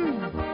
Hum.